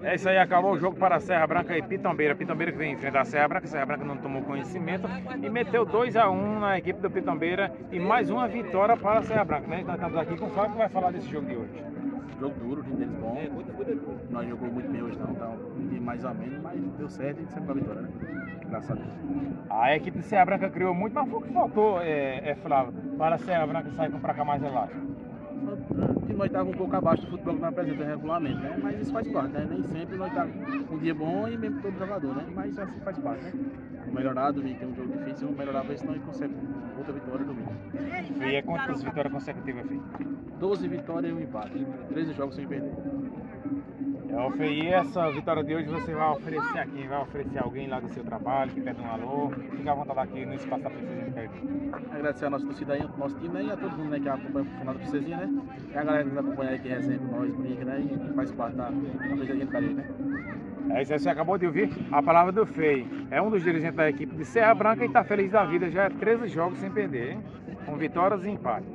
É isso aí, acabou o jogo para a Serra Branca e Pitombeira. Pitombeira que vem enfrentar a Serra Branca. Serra Branca não tomou conhecimento e meteu 2 a 1 na equipe do Pitombeira e mais uma vitória para a Serra Branca. Né? Nós estamos aqui com o Fábio que vai falar desse jogo de hoje. Jogo duro, o time deles bom. Nós jogou muito bem hoje não, tá um mais ou menos, mas deu certo e sempre pra vitória, né? Graças a Deus. A equipe de Serra Branca criou muito, mas foi o que faltou, é, é Flávio, para a Serra Branca sair com pra cá mais relaxo que nós estávamos um pouco abaixo do futebol que nós apresentamos regularmente, né? Mas isso faz parte, né? Nem sempre nós estamos tá um dia bom e mesmo todo jogador, né? Mas assim faz parte, né? Melhorar, domingo tem um jogo difícil, vamos melhorar para ver se nós conseguimos outra vitória domingo. E é quantas vitórias consecutivas, Fih? 12 vitórias e um empate. 13 jogos sem perder. E essa vitória de hoje você vai oferecer a quem? Vai oferecer alguém lá do seu trabalho que pede um alô? Fica à vontade aqui no espaço da Princesinha Caribe. Agradecer a nossa torcida aí, nosso time e a todo mundo né, que acompanha o final da Princesinha, né? E a galera que nos acompanha aí, que recebe nós, brinca, né? E faz parte da, Princesinha do Caribe, né? É isso aí, você acabou de ouvir a palavra do FEI. É um dos dirigentes da equipe de Serra Branca e está feliz da vida. Já é 13 jogos sem perder, hein? com vitórias e empate.